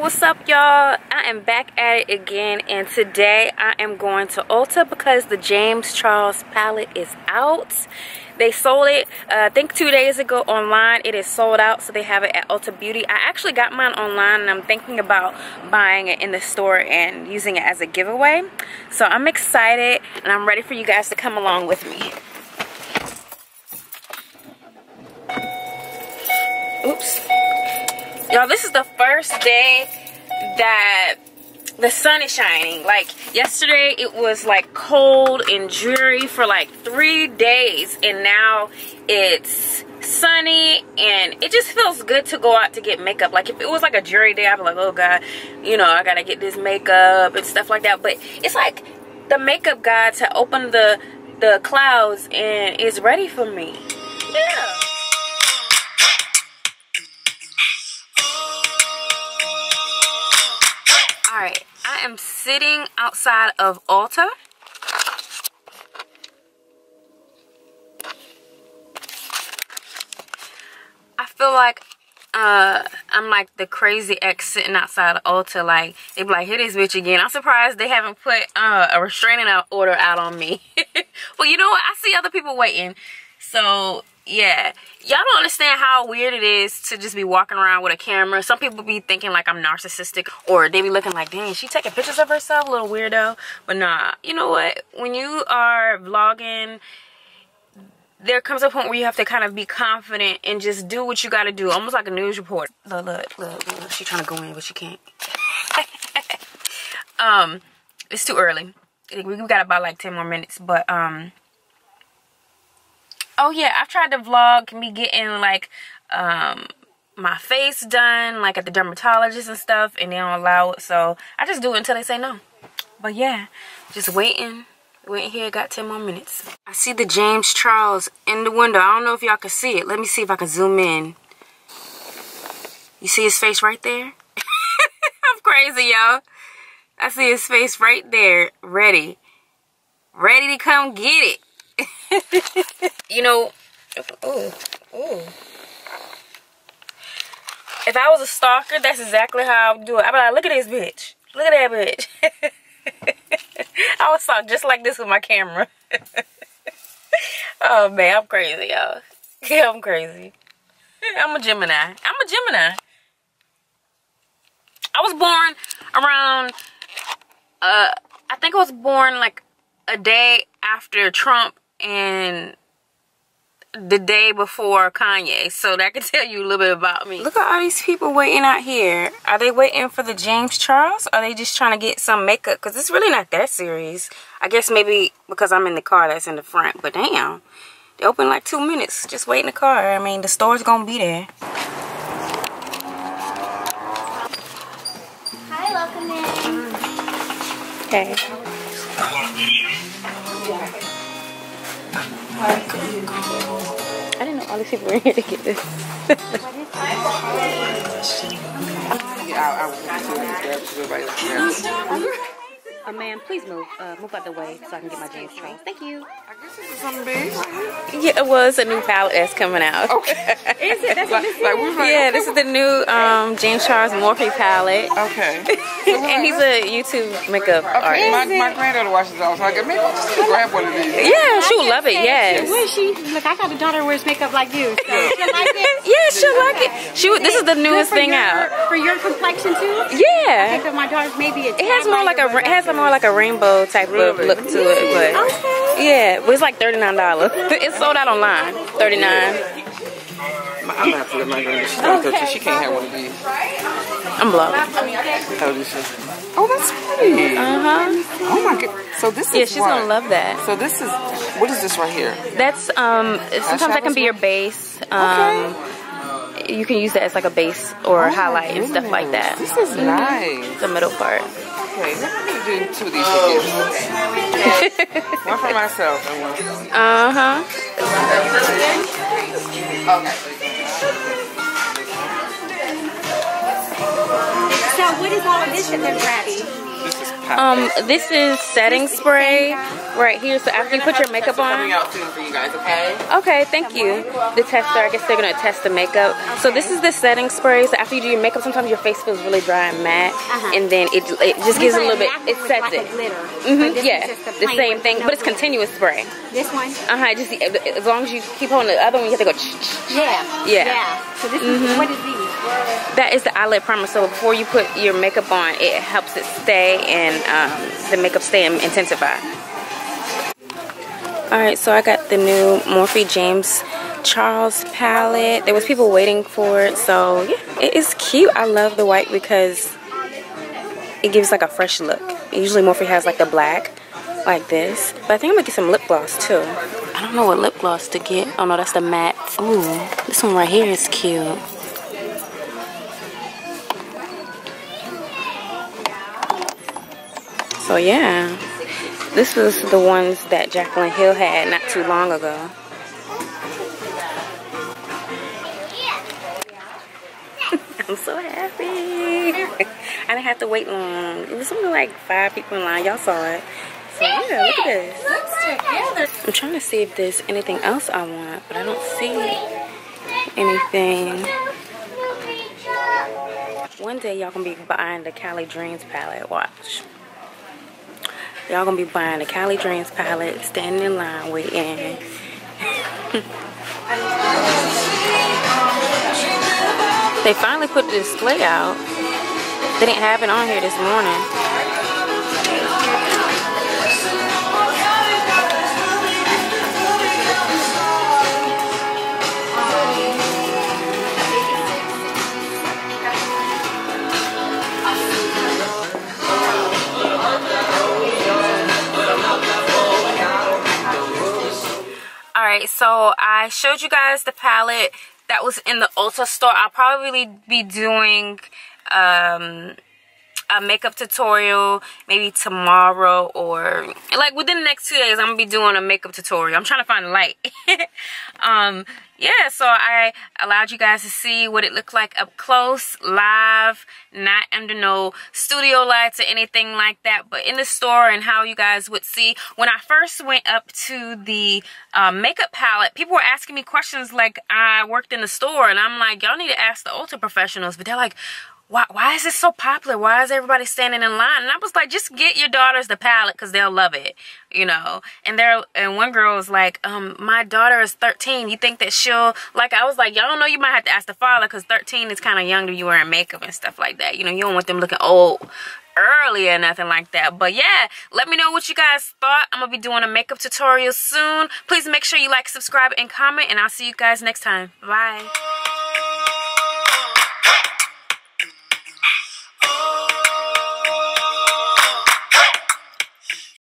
what's up y'all? I am back at it again and today i am going to ulta because the james charles palette is out. They sold it uh, i think two days ago online. It is sold out so they have it at ulta beauty. I actually got mine online and i'm thinking about buying it in the store and using it as a giveaway. So i'm excited and i'm ready for you guys to come along with me. Oops y'all this is the first day that the sun is shining. Like yesterday it was like cold and dreary for like three days and now it's sunny and it just feels good to go out to get makeup. Like if it was like a dreary day i'd be like oh god you know i gotta get this makeup and stuff like that. But it's like the makeup god to open the the clouds and is ready for me. Yeah I am sitting outside of Ulta. I feel like uh, I'm like the crazy ex sitting outside of Ulta. Like, they be like, hit this bitch again. I'm surprised they haven't put uh, a restraining order out on me. well, you know what? I see other people waiting. So, yeah. Y'all don't understand how weird it is to just be walking around with a camera. Some people be thinking like i'm narcissistic or they be looking like dang she taking pictures of herself little weirdo. But nah you know what? When you are vlogging there comes a point where you have to kind of be confident and just do what you got to do almost like a news report. Look look look, look. she trying to go in but she can't. Um it's too early. We got about like 10 more minutes but um oh yeah i've tried to vlog me getting like um my face done like at the dermatologist and stuff and they don't allow it so i just do it until they say no. But yeah just waiting waiting here got 10 more minutes. I see the james charles in the window. I don't know if y'all can see it. Let me see if i can zoom in. You see his face right there? I'm crazy y'all. I see his face right there. Ready. Ready to come get it you know, oh, oh. If I was a stalker, that's exactly how I would do it. I'd be like, look at this bitch. Look at that bitch. I would stalk just like this with my camera. oh man, I'm crazy, y'all. Yeah, I'm crazy. I'm a Gemini. I'm a Gemini. I was born around, uh, I think I was born like a day after Trump and the day before Kanye. So that can tell you a little bit about me. Look at all these people waiting out here. Are they waiting for the James Charles? Or are they just trying to get some makeup? Because it's really not that serious. I guess maybe because I'm in the car that's in the front. But damn. They open like two minutes. Just wait in the car. I mean, the store's going to be there. Hi, welcome in. Hey. I didn't know all these people were here to get this. Uh, ma'am, please move. Uh, move out the way so I can get my James Charles. Thank you. I guess this is something big. Yeah, it was a new palette that's coming out. Okay. Is it? That's what this is? Like, like, Yeah, okay, this is the new um, James Charles Morphe palette. Okay. and he's a YouTube makeup Okay, artist. my, my granddaughter watches all, so I go, maybe I'll just grab one of these. Yeah, she would love it, yes. Where is she? Look, I got a daughter who wears makeup like you. So she like it. Yeah, she'll like it. She would- this is the newest thing your, out. For your complexion too? Yeah. I Yeah. think that my daughter's maybe a It has more like a it has more like a rainbow type of look to it, but Okay. yeah, but it's like thirty nine dollars. It's sold out online, thirty nine. I'm gonna have to let my granddaughter. She's not touch it. She can't have one of these. I'm. How this is. Oh, that's pretty. Uh huh. Oh my god. So this is Yeah, she's what? gonna love that. So this is what is this right here? That's um. Sometimes that can be your base. Um, you can use that as like a base or Oh, highlight and stuff like that. This is nice. The middle part. Okay, let me do two of these for gifts. one for myself and one for Uh huh. Okay. So what is all of this that they're grabbing? This is Um, this is setting spray right here. So after you put your makeup on. Coming out soon for you guys, okay? Okay, thank you. The tester, I guess they're gonna test the makeup. So this is the setting spray. So after you do your makeup, sometimes your face feels really dry and matte, Uh-huh. and then it it just gives a little bit. It sets like it. glitter. hmm yeah, is just a the same thing, no but it's glitter. continuous spray. This one? Uh huh. Just as long as you keep holding the other one, you have to go. Yeah. Yeah. Yeah. So this is, what is these? That is the eyelid primer. So before you put your makeup on, it helps it stay and um, the makeup stay and intensify. All right, so I got the new Morphe James Charles palette. There was people waiting for it, so yeah, it is cute. I love the white because it gives like a fresh look. Usually Morphe has like the black, like this. But I think I'm gonna get some lip gloss too. I don't know what lip gloss to get. Oh no, that's the matte. Ooh, this one right here is cute. So yeah, this was the ones that Jaclyn Hill had not too long ago. I'm so happy. I didn't have to wait long. It was something like five people in line. Y'all saw it. So yeah, look at this. I'm trying to see if there's anything else I want, but I don't see anything. One day y'all gonna be buying the KaleeDreams palette. Watch. Y'all gonna be buying the KaleeDreams palette, standing in line waiting. they finally put the display out. They didn't have it on here this morning. Right, so I showed you guys the palette that was in the Ulta store. I'll probably be doing um, a makeup tutorial maybe tomorrow or like within the next two days. I'm gonna be doing a makeup tutorial. I'm trying to find light. um, yeah, so I allowed you guys to see what it looked like up close, live, not under no studio lights or anything like that, but in the store and how you guys would see. When I first went up to the uh, makeup palette, people were asking me questions like I worked in the store, and I'm like, y'all need to ask the Ulta professionals, but they're like, why, why is it so popular? Why is everybody standing in line? And I was like, just get your daughters the palette because they'll love it, you know. And there, and one girl was like, um, my daughter is 13. You think that she'll like? I was like, y'all don't know. You might have to ask the father because 13 is kind of younger. You wearing makeup and stuff like that. You know, you don't want them looking old early or nothing like that. But yeah, let me know what you guys thought. I'm gonna be doing a makeup tutorial soon. Please make sure you like, subscribe, and comment, and I'll see you guys next time. Bye.